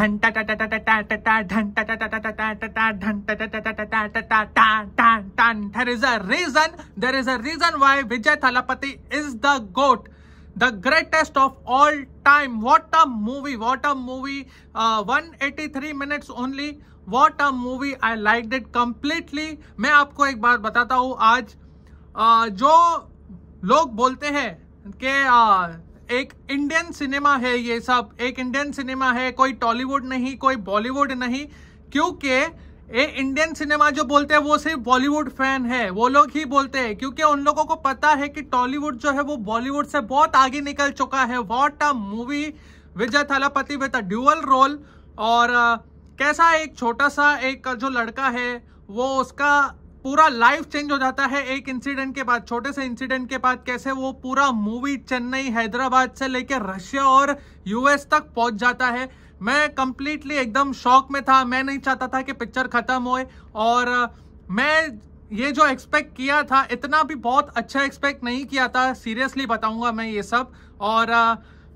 धन टा टा टा टा टा टा टा धन टा टा टा टा टा टा टा धन टा टा टा टा टा टा टा टा टा टान there is a reason there is a reason why Vijay Thalapathy is the goat the greatest of all time what a movie what a movie uh, 183 minutes only what a movie I liked it completely मैं आपको एक बात बताता हूँ आज uh, जो लोग बोलते हैं कि uh, एक इंडियन सिनेमा है ये सब। एक इंडियन सिनेमा है, कोई टॉलीवुड नहीं, कोई बॉलीवुड नहीं, क्योंकि ये इंडियन सिनेमा जो बोलते हैं, वो सिर्फ़ बॉलीवुड फ़ैन है। वो लोग ही बोलते हैं, क्योंकि उन लोगों को पता है कि टॉलीवुड जो है, वो बॉलीवुड से बहुत आगे निकल चुका है। What a movie Vijay Thalapathy with a dual role और कैसा एक छोटा सा एक जो लड़का है, वो उसका पूरा लाइफ चेंज हो जाता है एक इंसिडेंट के बाद, छोटे से इंसिडेंट के बाद, कैसे वो पूरा मूवी चेन्नई, हैदराबाद से लेकर रशिया और यूएस तक पहुँच जाता है। मैं कंप्लीटली एकदम शॉक में था। मैं नहीं चाहता था कि पिक्चर खत्म होए और मैं ये जो एक्सपेक्ट किया था, इतना भी बहुत अच्छा एक्सपेक्ट नहीं किया था। सीरियसली बताऊँगा मैं ये सब। और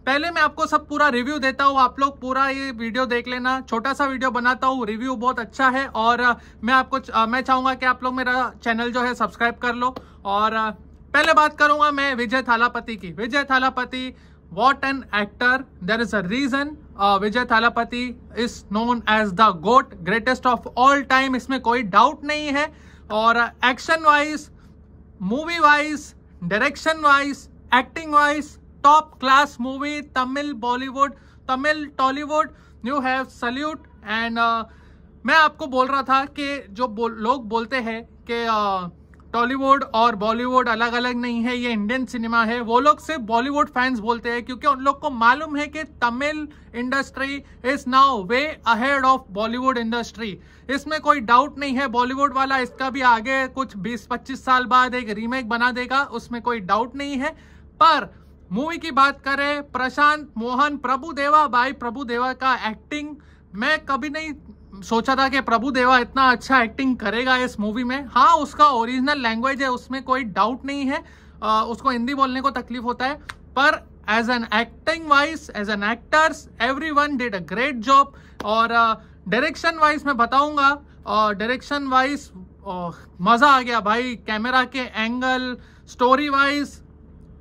पहले मैं आपको सब पूरा रिव्यू देता हूँ, आप लोग पूरा ये वीडियो देख लेना। छोटा सा वीडियो बनाता हूँ रिव्यू बहुत अच्छा है और मैं आपको मैं चाहूँगा कि आप लोग मेरा चैनल जो है सब्सक्राइब कर लो और पहले बात करूँगा मैं विजय थालापति की। Vijay Thalapathy what an actor there is a reason Vijay Thalapathy is known as the GOAT greatest of all time इसमें कोई डाउट नहीं है और action wise movie wise direction wise acting wise top class movie Tamil Bollywood Tamil Tollywood you have salute and मैं आपको बोल रहा था कि जो बो, लोग बोलते हैं कि टॉलीवुड uh, और बॉलीवुड अलग अलग नहीं है ये इंडियन सिनेमा है। वो लोग सिर्फ़ बॉलीवुड फैंस बोलते हैं क्योंकि उन लोग को मालूम है कि Tamil industry is now way ahead of Bollywood industry इसमें कोई डाउट नहीं है बॉलीवुड वाला इसका भी आगे कुछ 20-25 साल बाद एक रीमेक बना देगा उसमें कोई डाउट नहीं है। पर मूवी की बात करें प्रशांत मोहन प्रभु देवा भाई प्रभु देवा का एक्टिंग मैं कभी नहीं सोचा था कि प्रभु देवा इतना अच्छा एक्टिंग करेगा इस मूवी में। हाँ उसका ओरिजिनल लैंग्वेज है उसमें कोई डाउट नहीं है आ, उसको हिंदी बोलने को तकलीफ़ होता है पर as an acting wise as an actors everyone did a great job और डायरेक्शन वाइज मैं बताऊँगा और डायरेक्शन वाइज मज़ा आ गया भाई कैमरा के एंगल स्टोरी वाइज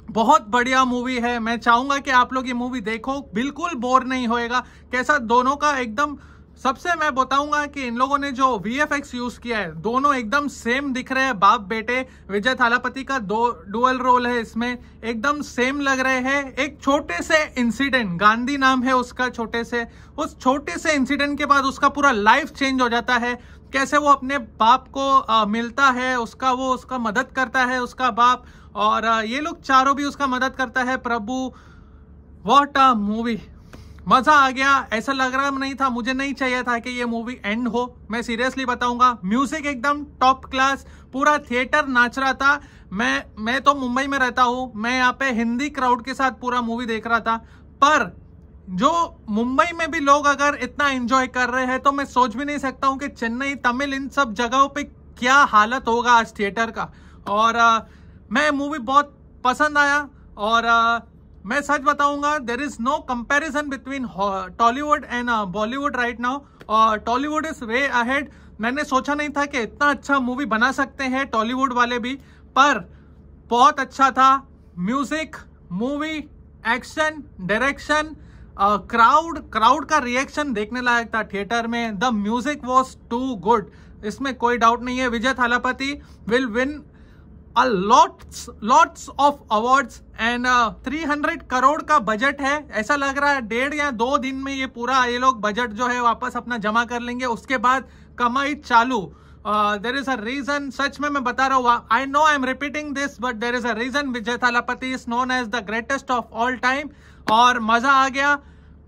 बहुत बढ़िया मूवी है। मैं चाहूँगा कि आप लोग ये मूवी देखो। बिल्कुल बोर नहीं होएगा। कैसा दोनों का एकदम सबसे मैं बताऊँगा कि इन लोगों ने जो वी एफ़ एक्स यूज़ किया है दोनों एकदम सेम दिख रहे हैं। बाप बेटे विजय थालापति का दो डुअल रोल है इसमें। एकदम सेम लग रहे हैं। एक छोटे से इंसिडेंट गांधी नाम है उसका छोटे से। उस छोटे से इंसिडेंट के बाद उसका पूरा लाइफ चेंज हो जाता है। कैसे वो अपने बाप को आ, मिलता है उसका वो उसका मदद करता है उसका बाप। और ये लोग चारों भी उसका मदद करता है, प्रभु वॉट अ मूवी मज़ा आ गया, ऐसा लग रहा नहीं था, मुझे नहीं चाहिए था कि ये मूवी एंड हो। मैं सीरियसली बताऊँगा म्यूज़िक एकदम टॉप क्लास पूरा थिएटर नाच रहा था। मैं मैं तो मुंबई में रहता हूँ, मैं यहाँ पे हिंदी क्राउड के साथ पूरा मूवी देख रहा था। पर, जो मुंबई में भी लोग अगर इतना एंजॉय कर रहे हैं तो मैं सोच भी नहीं सकता हूँ कि चेन्नई, तमिल इन सब जगहों पे क्या हालत होगा आज थिएटर का। और मैं मूवी बहुत पसंद आया और uh, मैं सच बताऊँगा there is no comparison between Tollywood and Bollywood right now और टॉलीवुड इज़ वे अहेड मैंने सोचा नहीं था कि इतना अच्छा मूवी बना सकते हैं टॉलीवुड वाले भी पर बहुत अच्छा था. Music movie action direction crowd crowd का रिएक्शन देखने लायक था थिएटर में. The music was too good इसमें कोई डाउट नहीं है. Vijay Thalapathy will win a lots lots of awards and three hundred crore का बजट है। ऐसा लग रहा है डेढ़ या दो दिन में ये पूरा ये लोग बजट जो है वापस अपना जमा कर लेंगे। उसके बाद कमाई चालू। देर इज़ अ रीजन सच में मैं बता रहा हूँ I know I am repeating this but there is a reason Vijay Thalapathy is known as the greatest of all time और मज़ा आ गया।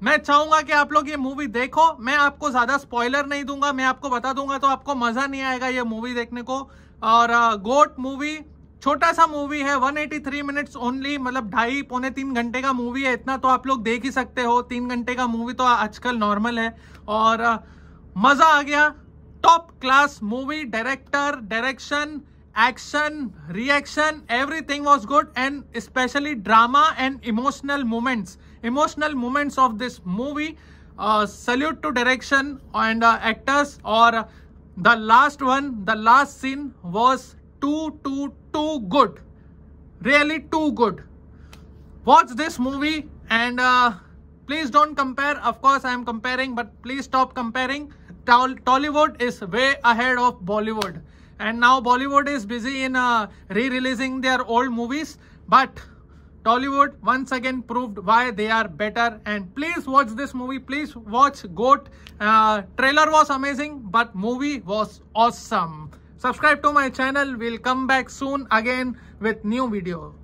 मैं चाहूँगा कि आप लोग ये मूवी देखो। मैं आपको ज़्यादा स्पॉइलर नहीं दूँगा, मैं आपको बता दूँगा तो आपको मज़ा नहीं आएगा ये मूवी देखने को। और गोट मूवी छोटा सा मूवी है 183 मिनट्स ओनली मतलब ढाई, पौने तीन घंटे का मूवी है, इतना तो आप लोग देख ही सकते हो, तीन घंटे का मूवी तो आजकल नॉर्मल है। और मज़ा आ गया top class movie director direction action reaction everything was good and specially drama and emotional moments emotional moments of this movie salute to direction and actors और the last one the last scene was too was too good. Really too good. Watch this movie and uh, please don't compare. Of course i am comparing but please stop comparing. Tollywood is way ahead of bollywood. And now bollywood is busy in uh, re-releasing their old movies. But Tollywood once again proved why they are better. And please watch this movie. Please watch GOAT. Uh, trailer was amazing but movie was awesome. Subscribe to my channel. We'll come back soon again with new video.